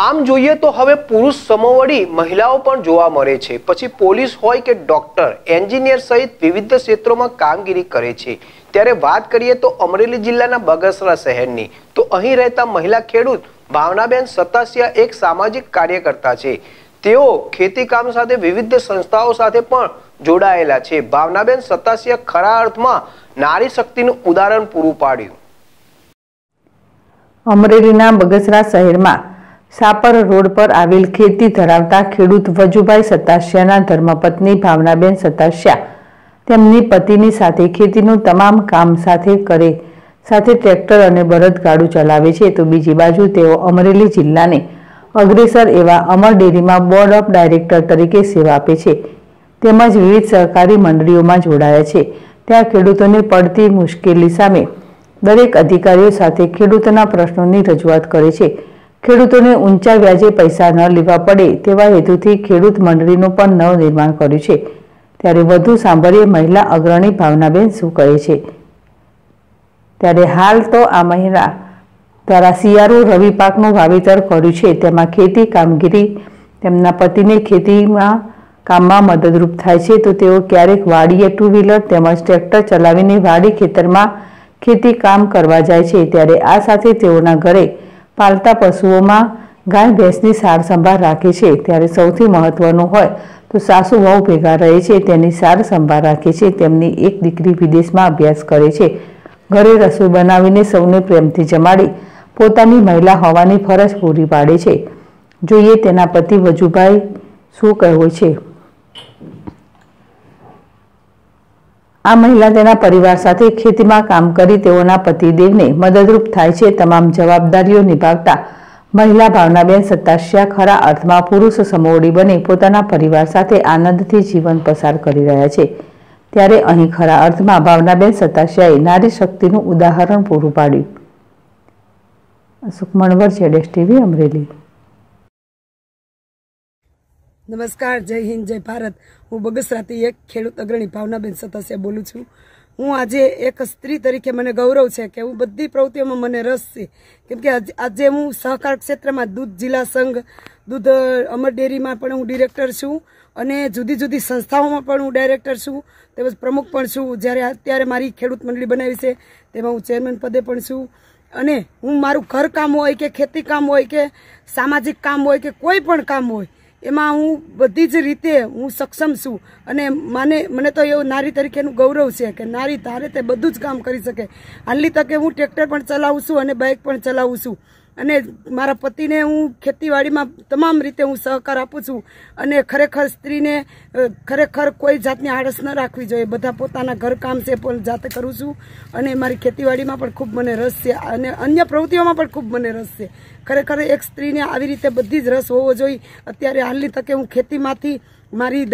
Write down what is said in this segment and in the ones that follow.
આમ જોઈએ તો હવે પુરુષ સમોવડી મહિલાઓ પણ જોવા મળે છે. પછી પોલીસ હોય કે ડોક્ટર, એન્જિનિયર સહિત વિવિધ ક્ષેત્રોમાં કામગીરી કરે છે. ત્યારે વાત કરીએ તો અમરેલી જિલ્લાના બગસરા શહેરની. તો અહીં રહેતા મહિલા ખેડૂત ભાવનાબેન સતાસિયા એક સામાજિક કાર્યકર્તા છે. તેઓ ખેતી કામ સાથે વિવિધ સંસ્થાઓ સાથે પણ જોડાયેલા છે. ભાવનાબેન સતાસિયા ખરા અર્થમાં નારી શક્તિનું ઉદાહરણ પૂરું પાડ્યું. અમરેલીના બગસરા શહેરમાં સાપર રોડ પર આવેલ ખેતી ધરાવતા ખેડૂત વજુભાઈ સતાશિયાના ધર્મપત્ની ભાવનાબેન સતાશિયા તેમની પતિની સાથે ખેતીનું તમામ કામ સાથે કરે, સાથે ટ્રેક્ટર અને બળદગાડું ચલાવે છે. તો બીજી બાજુ તેઓ અમરેલી જિલ્લાને અગ્રેસર એવા અમર ડેરીમાં બોર્ડ ઓફ ડાયરેક્ટર તરીકે સેવા આપે છે. તેમજ વિવિધ સહકારી મંડળીઓમાં જોડાયા છે. ત્યાં ખેડૂતોને પડતી મુશ્કેલી સામે દરેક અધિકારીઓ સાથે ખેડૂતોના પ્રશ્નોની રજૂઆત કરે છે. ખેડૂતોને ઊંચા વ્યાજે પૈસા ન લેવા પડે તેવા હેતુથી ખેડૂત મંડળીનું પણ નવનિર્માણ કર્યું છે. ત્યારે વધુ સાંભળીએ મહિલા અગ્રણી ભાવનાબેન શું કહે છે. ત્યારે હાલ તો આ મહિલા દ્વારા શિયાળુ રવિ પાકનું વાવેતર કર્યું છે. તેમાં ખેતી કામગીરી, તેમના પતિને ખેતીમાં કામમાં મદદરૂપ થાય છે. તો તેઓ ક્યારેક વાડીએ ટુ વ્હીલર તેમજ ટ્રેક્ટર ચલાવીને વાડી ખેતરમાં ખેતી કામ કરવા જાય છે. ત્યારે આ સાથે તેઓના ઘરે પાલતા પશુઓમાં ગાય ભેંસની સાર સંભાળ રાખે છે. ત્યારે સૌથી મહત્વનું હોય તો સાસુ વહુ ભેગા રહે છે, તેની સાર સંભાળ રાખે છે, તેમની એક દીકરી વિદેશમાં અભ્યાસ કરે છે. ઘરે રસોઈ બનાવીને સૌને પ્રેમથી જમાડી પોતાની મહિલા હોવાની ફરજ પૂરી પાડે છે. જોઈએ તેના પતિ વજુભાઈ શું કહેવું છે. આ મહિલા તેના પરિવાર સાથે ખેતીમાં કામ કરી તેઓના પતિદેવને મદદરૂપ થાય છે. તમામ જવાબદારીઓ નિભાવતા મહિલા ભાવનાબેન સત્તાશિયા ખરા અર્થમાં પુરુષ સમોવડી બની પોતાના પરિવાર સાથે આનંદથી જીવન પસાર કરી રહ્યા છે. ત્યારે અહીં ખરા અર્થમાં ભાવનાબેન સત્તાશિયાએ નારી શક્તિનું ઉદાહરણ પૂરું પાડ્યું. સુખમણવર મણવર છે ટીવી, અમરેલી. નમસ્કાર, જય હિન્દ, જય ભારત. હું બગસરાથી એક ખેડૂત અગ્રણી ભાવનાબેન સતાસિયા બોલું છું. હું આજે એક સ્ત્રી તરીકે મને ગૌરવ છે કે હું બધી પ્રવૃત્તિઓમાં મને રસ છે. કેમ કે આજે હું સહકાર ક્ષેત્રમાં દૂધ જિલ્લા સંઘ, દૂધ અમર ડેરીમાં પણ હું ડિરેક્ટર છું અને જુદી જુદી સંસ્થાઓમાં પણ હું ડાયરેક્ટર છું. તેમજ પ્રમુખ પણ છું. જ્યારે અત્યારે મારી ખેડૂત મંડળી બનાવી છે, તેમાં હું ચેરમેન પદે પણ છું. અને હું મારું ઘરકામ હોય કે ખેતી કામ હોય કે સામાજિક કામ હોય કે કોઈ પણ કામ હોય એમાં હું બધી જ રીતે હું સક્ષમ છું. અને મને મને તો એવું નારી તરીકેનું ગૌરવ છે કે નારી તારે તે બધું જ કામ કરી શકે. હાલની તકે હું ટ્રેક્ટર પણ ચલાવું છું અને બાઇક પણ ચલાવું છું. અને મારા પતિને હું ખેતીવાડીમાં તમામ રીતે હું સહકાર આપું છું. અને ખરેખર સ્ત્રીને ખરેખર કોઈ જાતની આળસ ન રાખવી જોઈએ. બધા પોતાના ઘરકામ છે પણ જાતે કરું છું. અને મારી ખેતીવાડીમાં પણ ખૂબ મને રસ છે. અને અન્ય પ્રવૃત્તિઓમાં પણ ખૂબ મને રસ છે. ખરેખર એક સ્ત્રીને આવી રીતે બધી જ રસ હોવો જોઈએ. અત્યારે હાલની તકે હું ખેતીમાંથી મારી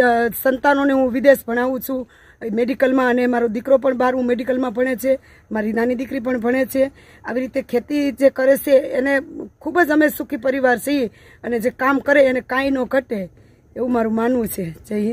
સંતાનોને હું વિદેશ ભણાવું છું. મેડિકલમાં અને મારો દીકરો પણ બહાર, હું મેડિકલમાં ભણે છે, મારી નાની દીકરી પણ ભણે છે. આવી રીતે ખેતી જે કરે છે, એને ખૂબ જ અમે સુખી પરિવાર છીએ અને જે કામ કરે એને કાંઈ ન ઘટે એવું મારું માનવું છે. જય હિન્દ.